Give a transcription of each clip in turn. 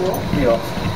Aqui, ó.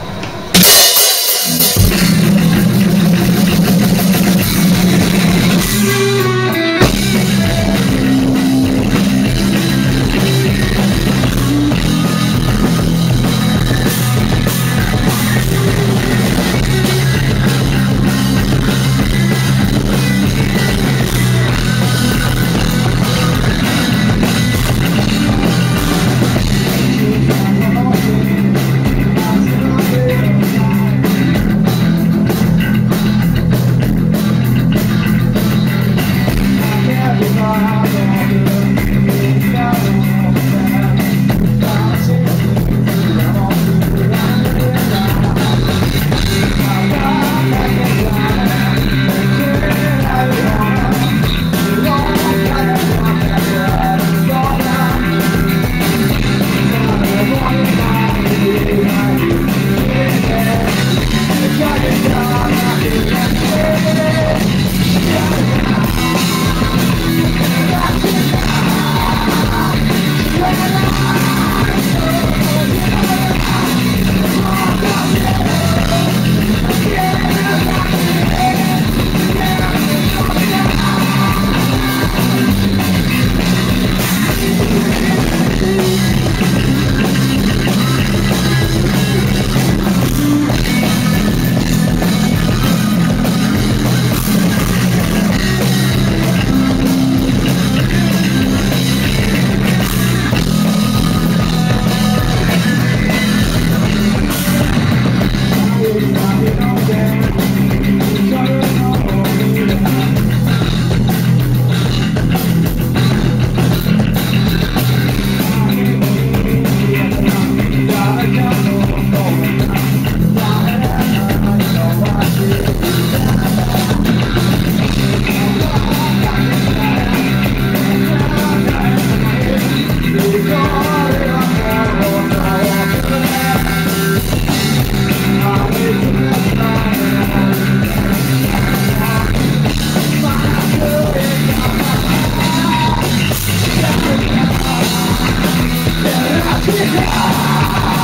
Yeah.